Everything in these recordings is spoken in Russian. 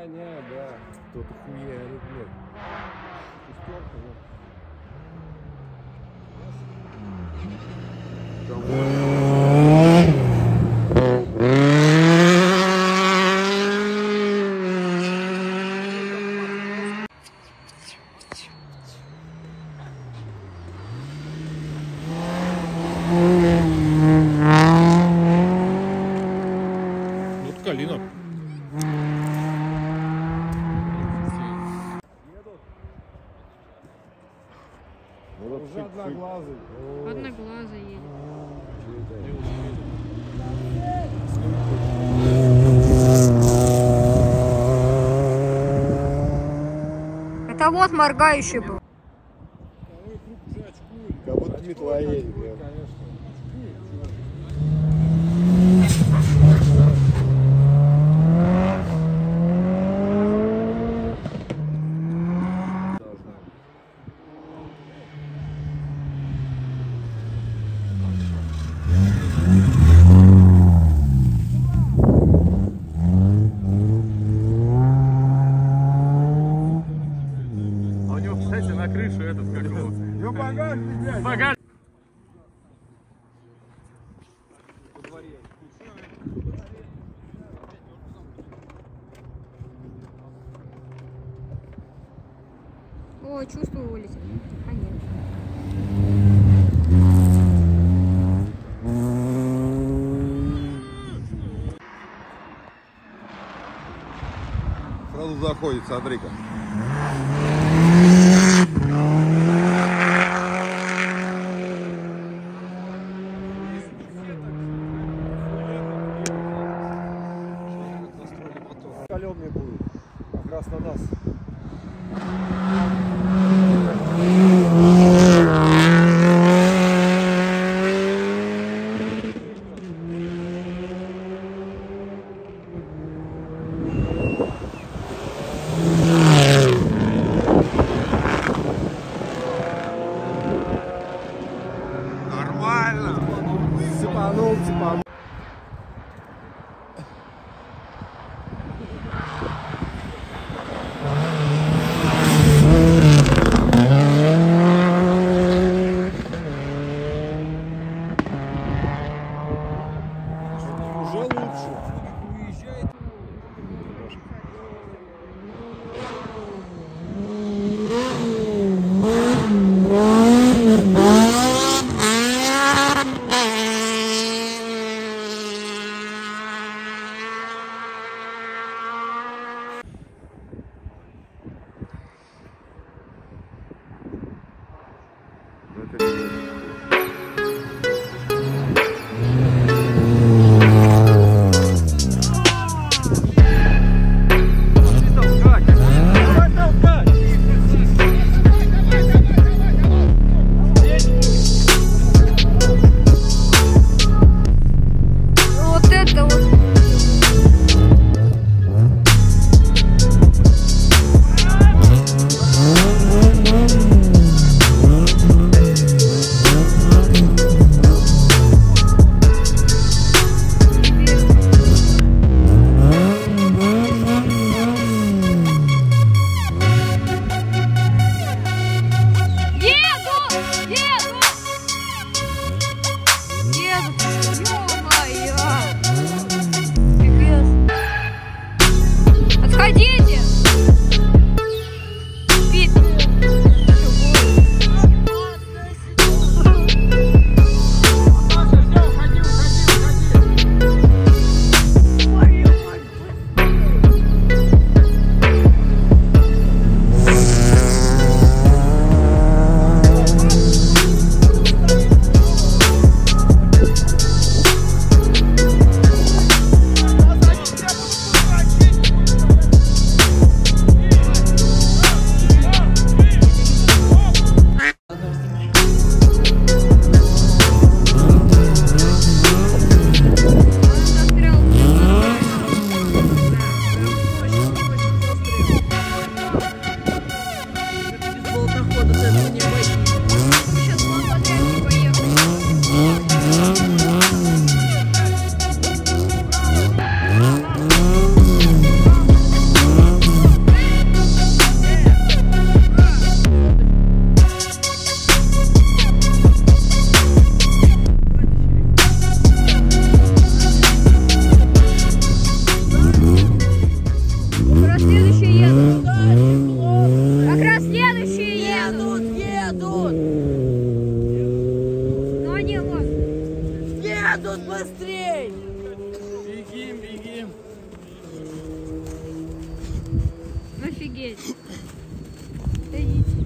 Нагоняю, да. Кто-то хуярит, блядь. Шестерка, вот. Вот калина. Моргающий был. Как будто метла едет, крыше этот, как его, Ну, багажник, блядь. багаж. О, чувствую, вылетел. А нет. Сразу заходит, смотри-ка. тут быстрей! Бегим, бегим! Офигеть! Стоите!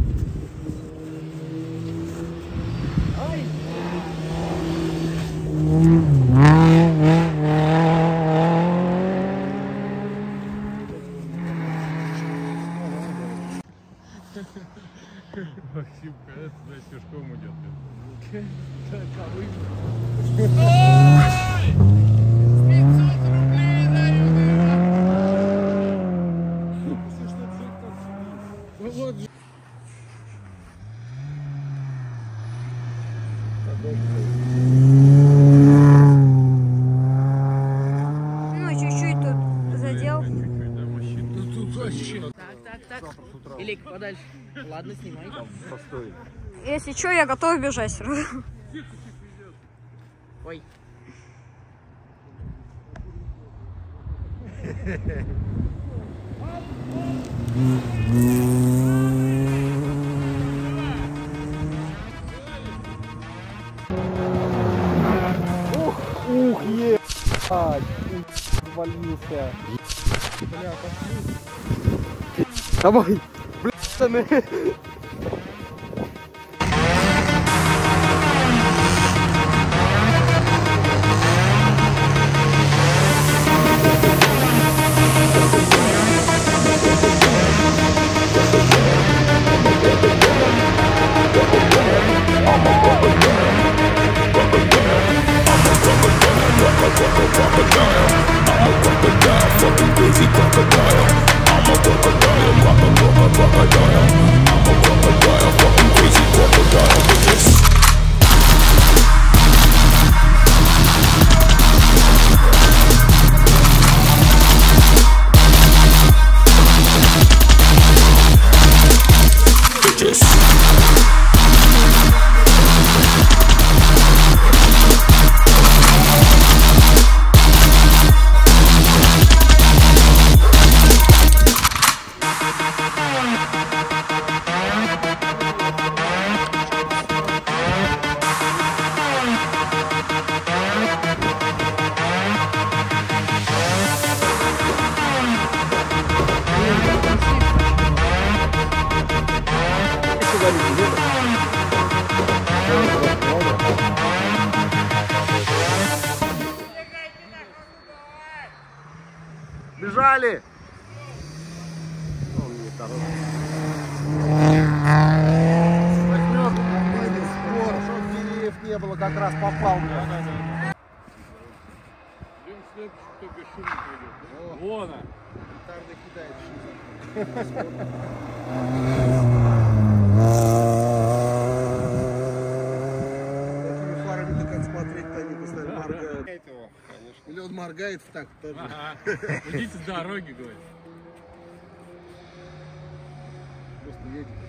Максим, когда туда пешком идет. Да, Снимай. Постой. Если что, я готов бежать сразу. Ой. Ух, ебать! Ух, Валился. Бля, пошли. Давай! Бля, I'm a crocodile. I'm a crocodile, fucking crazy crocodile. Пацаны. Бежали! Возьмем, вылез, скоро, чтоб деревьев не было, как раз попал. мне. Идем следующий, кто бесшумно пойдет. Вон она. Петарды кидает Такими моргает в так тоже. Ага. Идите с дороги, говорит. Просто едет.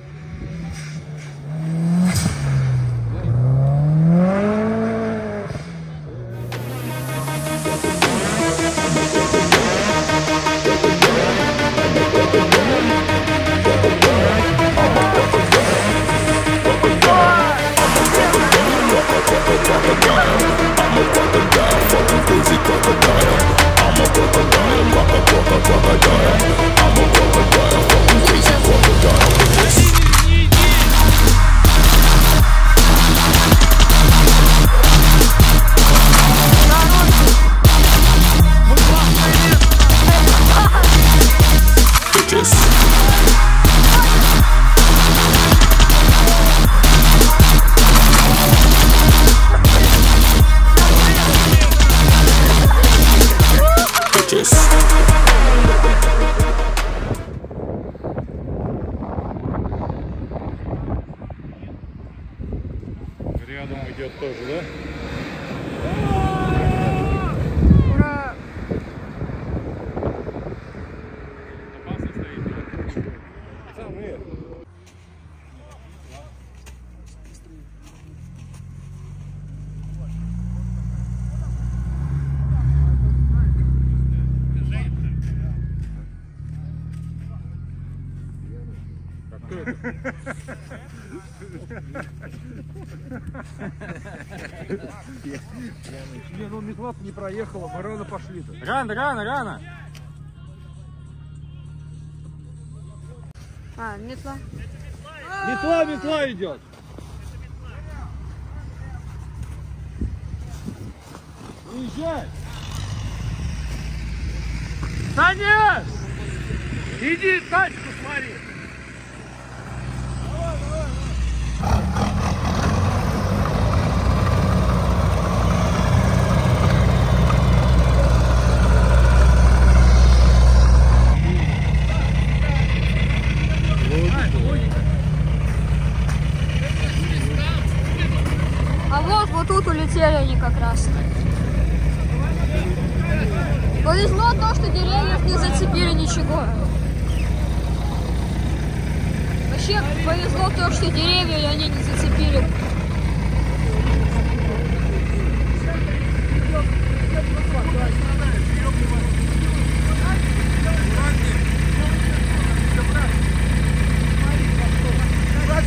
Crocodile I'm a crocodile, rock a crocodile I'm a crocodile не, ну метла не проехала, мы рано пошли-то. Рано, рано, рано. А, метла. Метла, метла идет. Уезжай. Саня! Иди тачку смотри. А вот, вот тут улетели они как раз. Повезло то, что деревьев не зацепили ничего. Вообще повезло то, что деревья они не зацепили.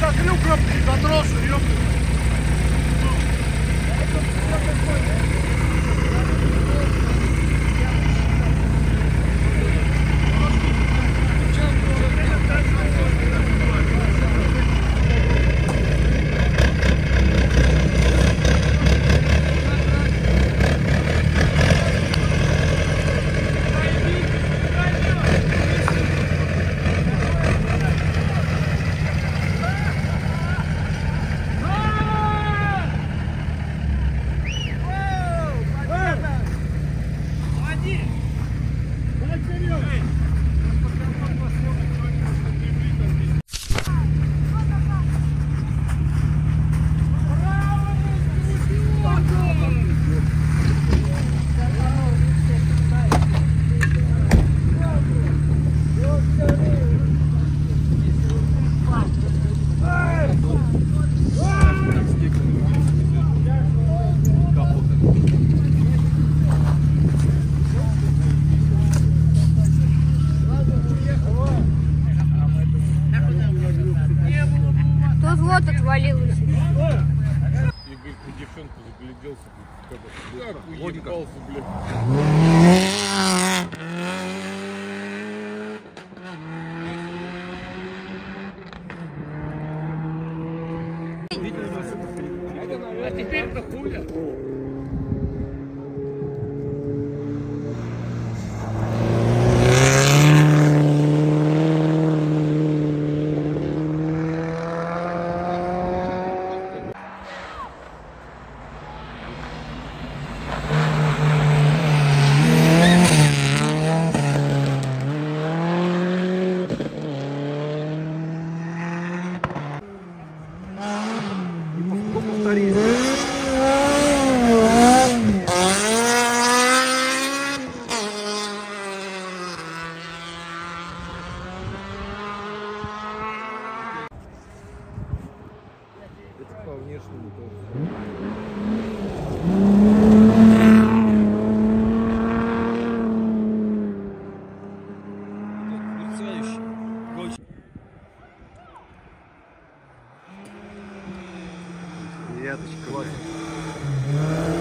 Закрыл кнопку, затрос, ёпта. Тут вот отвалилось. Игорь по девчонку загляделся, блядь, как бы, уебался, блядь. А теперь-то хуя. barbaridad. Веточка. Вина?